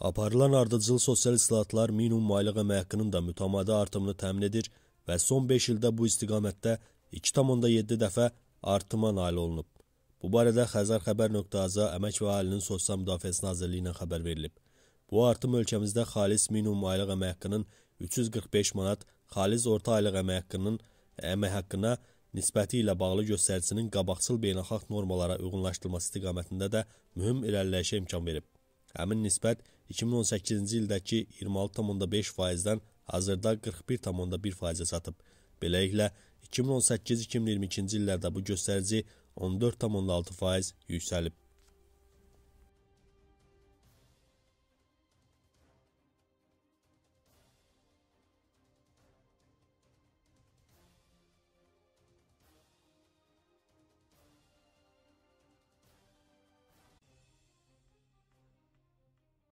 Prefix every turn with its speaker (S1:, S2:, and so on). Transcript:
S1: Aparılan ardıcıl sosial islahatlar minimum aylıq əmək haqqının da mütəmadi artımını təmin edir və son 5 ildə bu istiqamətdə 2,7 dəfə artıma nail olunub. Bu barədə xəzərxəbər.az Əmək və Əhalinin Sosial Müdafiəsi Nazirliyi ilə xəbər verilib. Bu artım ölkəmizdə xalis minimum aylıq əmək haqqının 345 manat, xalis orta aylıq əmək haqqının əmək haqqına nisbəti ilə bağlı göstəricisinin qabaqcıl beynəlxalq normalara uyğunlaşdırılması istiqamətində də mühüm irəliləyişə imkan verib. Həmin nisbət 2018-ci ildəki 26,5%-dən hazırda 41,1%-ə çatıb. Beləliklə, 2018-2022-ci illərdə bu göstərici 14,6% yüksəlib.